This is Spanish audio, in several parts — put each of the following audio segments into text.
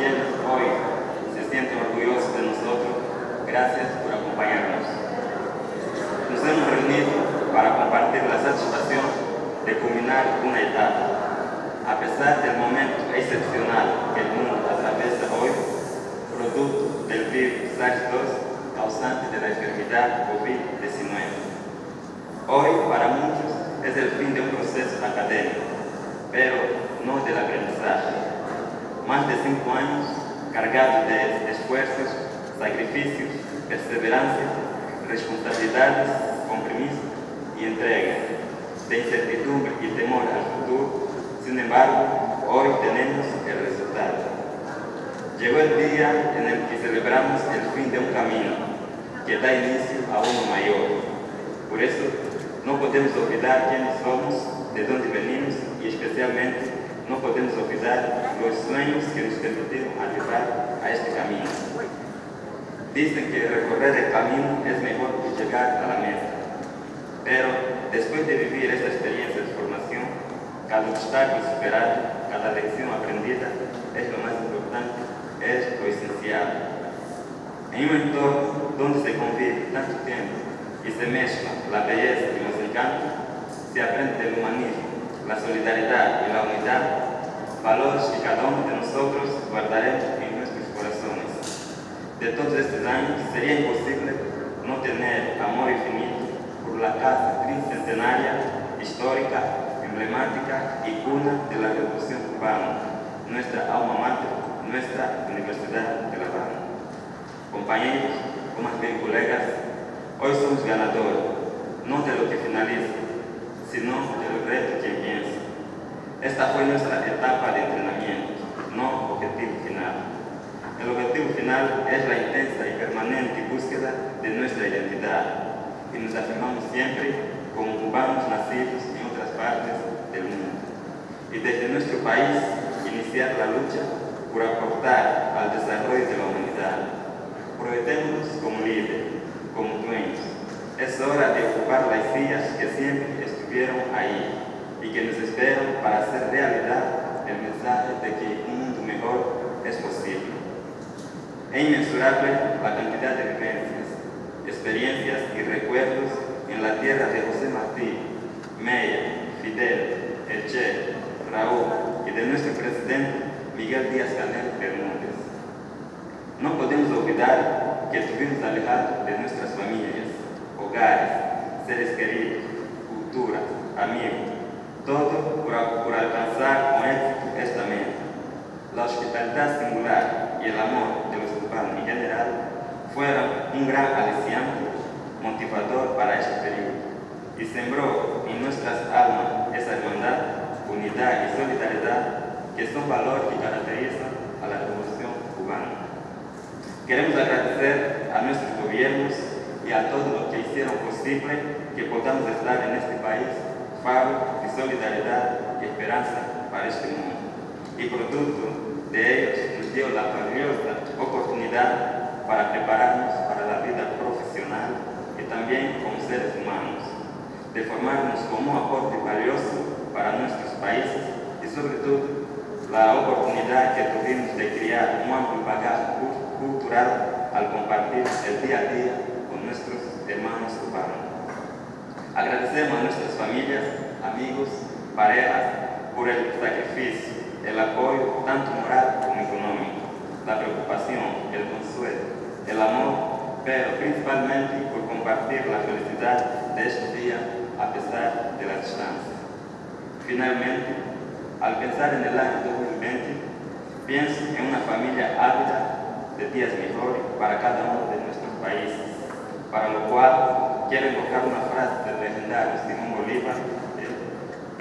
hoy se sienten orgullosos de nosotros, gracias por acompañarnos. Nos hemos reunido para compartir la satisfacción de culminar una etapa. A pesar del momento excepcional que el mundo atraviesa hoy, producto del virus SARS-2 causante de la enfermedad COVID-19. Hoy, para muchos, es el fin de un proceso académico, pero no del aprendizaje. Más de cinco años cargados de esfuerzos, sacrificios, perseverancia, responsabilidades, compromiso y entrega, de incertidumbre y temor al futuro. Sin embargo, hoy tenemos el resultado. Llegó el día en el que celebramos el fin de un camino que da inicio a uno mayor. Por eso, no podemos olvidar quiénes somos, de dónde venimos y especialmente no podemos olvidar los sueños que nos permitieron arribar a este camino. Dicen que recorrer el camino es mejor que llegar a la meta. Pero después de vivir esta experiencia de formación, cada obstáculo superado, cada lección aprendida es lo más importante, es lo esencial. En un entorno donde se convive tanto tiempo y se mezcla la belleza y los encantos, se aprende el humanismo, la solidaridad y la unidad, valores que cada uno de nosotros guardaremos en nuestros corazones. De todos estos años sería imposible no tener amor infinito por la casa tricentenaria, histórica, emblemática y cuna de la revolución cubana, nuestra alma mater, nuestra Universidad de La Habana. Compañeros, o bien colegas, hoy somos ganadores, no de lo que finaliza, sino de los retos que empieza. Esta fue nuestra etapa de entrenamiento, no objetivo final. El objetivo final es la intensa y permanente búsqueda de nuestra identidad y nos afirmamos siempre como cubanos nacidos en otras partes del mundo. Y desde nuestro país iniciar la lucha por aportar al desarrollo de la humanidad. Prometémonos como líderes, como dueños. Es hora de ocupar las sillas que siempre estuvieron ahí y que nos esperan para hacer realidad el mensaje de que un mundo mejor es posible. Es inmensurable la cantidad de vivencias, experiencias y recuerdos en la tierra de José Martí, Meya, Fidel, El Che, Raúl y de nuestro presidente Miguel Díaz Canel Bermúdez. No podemos olvidar que estuvimos alejados de nuestras familias, hogares, seres queridos, cultura, amigos, todo por, por alcanzar con éxito esta meta. La hospitalidad singular y el amor de los cubanos en general fueron un gran aliciante motivador para este periodo y sembró en nuestras almas esa hermandad, unidad y solidaridad que son valores que caracterizan a la revolución cubana. Queremos agradecer a nuestros gobiernos y a todos los que hicieron posible que podamos estar en este país de solidaridad y esperanza para este mundo. Y producto de ellos nos dio la valiosa oportunidad para prepararnos para la vida profesional y también como seres humanos, de formarnos como un aporte valioso para nuestros países y sobre todo la oportunidad que tuvimos de crear un amplio bagaje cultural al compartir el día a día con nuestros hermanos cubanos. Agradecemos a nuestras familias, amigos, parejas por el sacrificio, el apoyo tanto moral como económico, la preocupación, el consuelo, el amor, pero principalmente por compartir la felicidad de este día a pesar de la distancia. Finalmente, al pensar en el año 2020, pienso en una familia ávida de días mejores para cada uno de nuestros países, para lo cual quiero invocar una frase del legendario Simón Bolívar.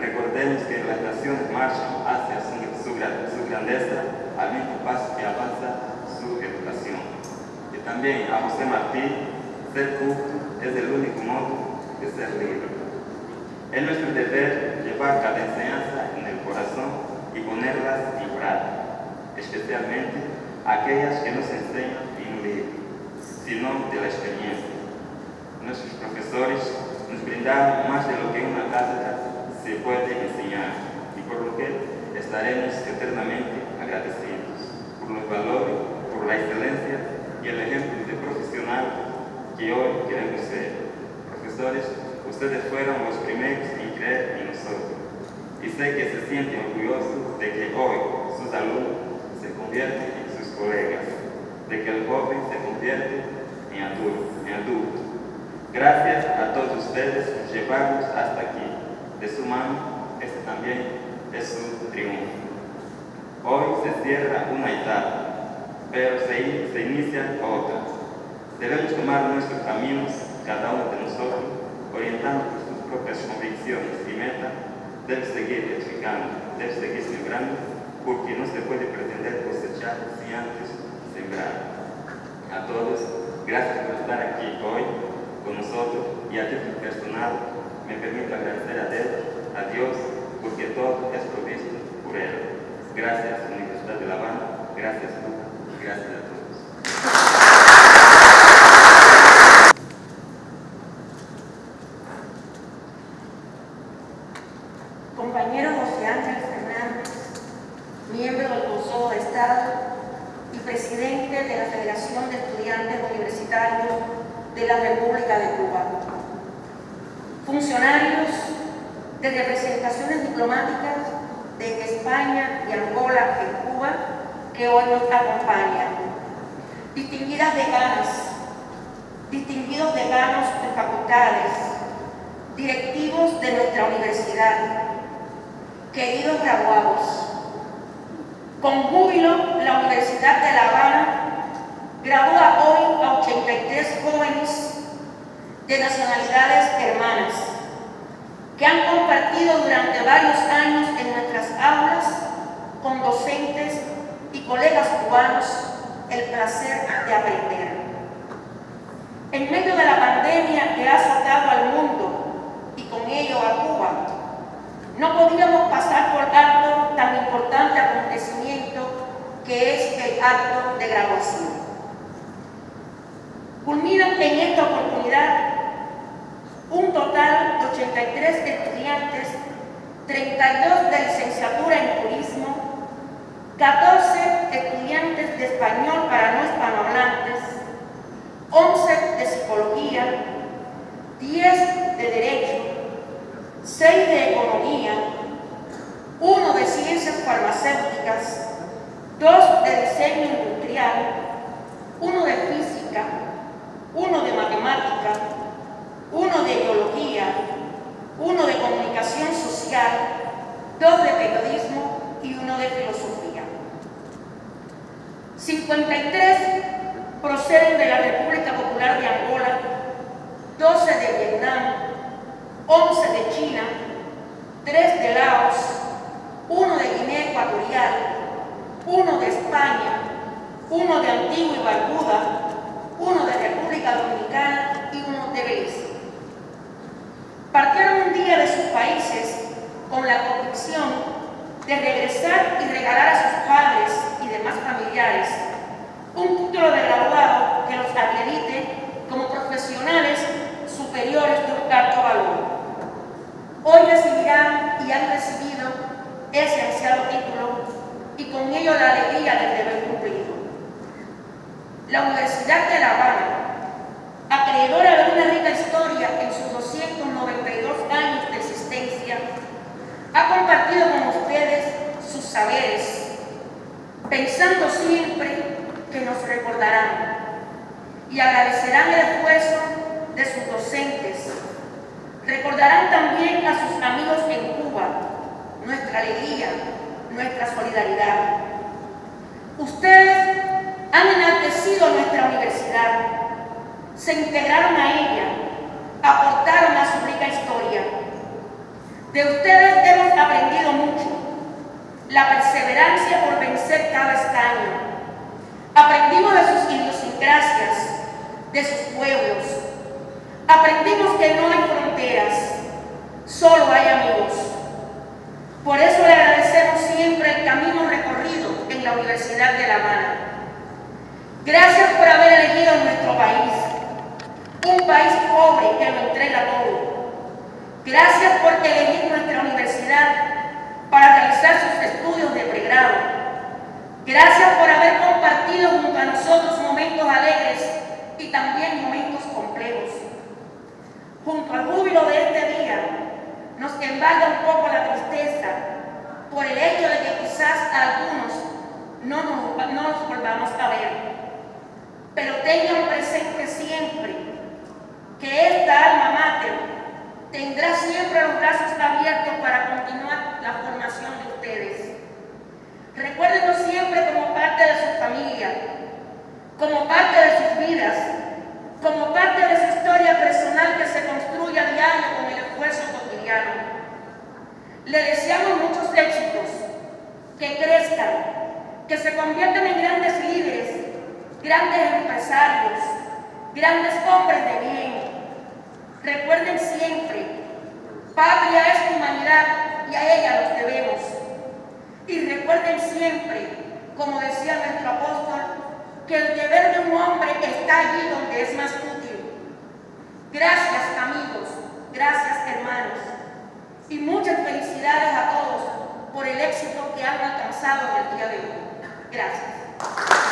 Recordemos que las naciones marchan hacia su, su, su grandeza al mismo paso que avanza su educación. Y también a José Martí, ser justo es el único modo de ser libre. Es nuestro deber llevar cada enseñanza en el corazón y ponerlas en práctica, especialmente aquellas que no se enseñan en un sino de la experiencia. Nuestros profesores nos brindaron más de lo que una cátedra estaremos eternamente agradecidos por los valores, por la excelencia y el ejemplo de profesional que hoy queremos ser. Profesores, ustedes fueron los primeros en creer en nosotros y sé que se sienten orgullosos de que hoy sus alumnos se convierten en sus colegas, de que el joven se convierte en adulto. En adulto. Gracias a todos ustedes por llevarnos hasta aquí. De su mano, este también es su triunfo. Hoy se cierra una etapa, pero se, inicia otra. Debemos tomar nuestros caminos, cada uno de nosotros, orientando por sus propias convicciones y metas, debe seguir edificando, debe seguir sembrando, porque no se puede pretender cosechar sin antes sembrar. A todos, gracias por estar aquí hoy nosotros y a título personal me permito agradecer a Dios, porque todo es provisto por Él. Gracias, Universidad de La Habana, gracias, Lucas, gracias a todos. Compañero José Ángel Fernández, miembro del Consejo de Estado y presidente de la Federación de Estudiantes Universitarios de la República de Cuba. Funcionarios de representaciones diplomáticas de España y Angola en Cuba que hoy nos acompañan. Distinguidas decanas, distinguidos decanos de facultades, directivos de nuestra universidad, queridos graduados, con júbilo la Universidad de La Habana gradúa hoy a 83 jóvenes de nacionalidades hermanas que han compartido durante varios años en nuestras aulas con docentes y colegas cubanos el placer de aprender. En medio de la pandemia que ha azotado al mundo y con ello a Cuba, no podíamos pasar por alto tan importante acontecimiento que es el acto de graduación. Esta oportunidad un total de 83 estudiantes, 32 de licenciatura en turismo, 14 estudiantes de español para no hispanohablantes, 11 de psicología, 10 de derecho, 6 de economía, 1 de ciencias farmacéuticas, 2 de diseño industrial, 1 de física, 1 de matemática, uno de biología, uno de comunicación social, dos de periodismo y uno de filosofía. 53 proceden de la República Popular de Angola, 12 de Vietnam, 11 de China, 3 de Laos, 1 de Guinea Ecuatorial, 1 de España, 1 de Antigua y Barbuda, 1 de República Dominicana y 1 de Belice partieron un día de sus países con la convicción de regresar y regalar a sus padres y demás familiares un título de graduado que los acredite como profesionales superiores de un alto valor. Hoy recibirán y han recibido ese ansiado título y con ello la alegría cumplido. La Universidad de La Habana, acreedora de una rica historia en sus 292 años de existencia, ha compartido con ustedes sus saberes, pensando siempre que nos recordarán y agradecerán el esfuerzo de sus docentes. Recordarán también a sus amigos en Cuba, nuestra alegría, nuestra solidaridad. Ustedes enaltecido nuestra universidad, se integraron a ella, aportaron a su rica historia. De ustedes hemos aprendido mucho, la perseverancia por vencer cada escaño. Aprendimos de sus idiosincrasias, de sus pueblos. Aprendimos que no hay fronteras, solo hay amigos. Por eso le agradecemos siempre el camino recorrido en la Universidad de La Habana. Gracias por haber elegido nuestro país, un país pobre que lo entrega todo. Gracias por elegir nuestra universidad para realizar sus estudios pregrado. Gracias por haber compartido junto a nosotros momentos alegres y también momentos complejos. Junto al júbilo de este día, nos embarga un poco la tristeza por el hecho de que quizás algunos no nos, no nos volvamos a ver. Pero tengan presente siempre que esta alma mater tendrá siempre los brazos abiertos para continuar la formación de ustedes. Recuérdenlo siempre como parte de su familia, como parte de sus vidas, como parte de su historia personal que se construye a diario con el esfuerzo cotidiano. Le deseamos muchos éxitos, que crezcan, que se conviertan en grandes líderes, grandes empresarios, grandes hombres de bien. Recuerden siempre, patria es humanidad y a ella los debemos. Y recuerden siempre, como decía nuestro apóstol, que el deber de un hombre está allí donde es más útil. Gracias amigos, gracias hermanos y muchas felicidades a todos por el éxito que han alcanzado en el día de hoy. Gracias.